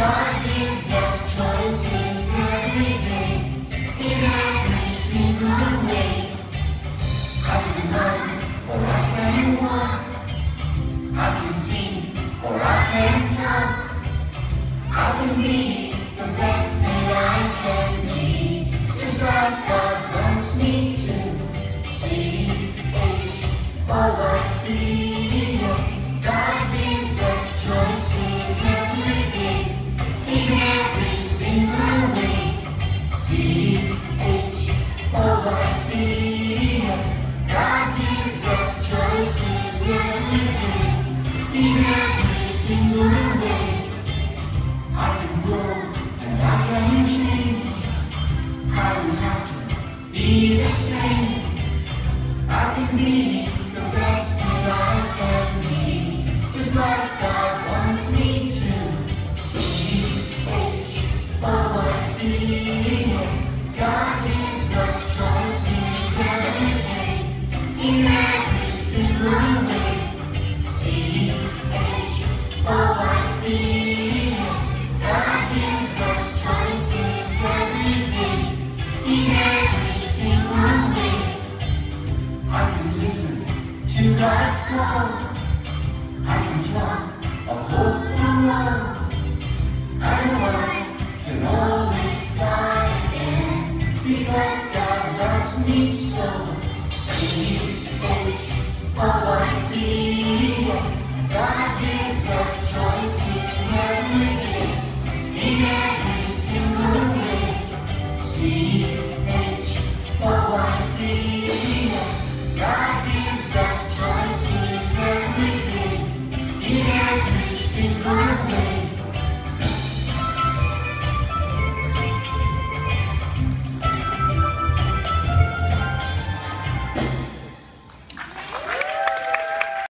God gives us choices every day, in every single way. I can run, or I can walk. I can sing, or I can talk. I can be the best O R C S. God gives us choices every day, in every single way. I can grow and I can change. I don't have to be the same. I can be the best that I can be, just like God wants me to. C H O R C S. God gives us Two lights. I can tell a whole world. I know I can always start again because God loves me so. See God Thank you.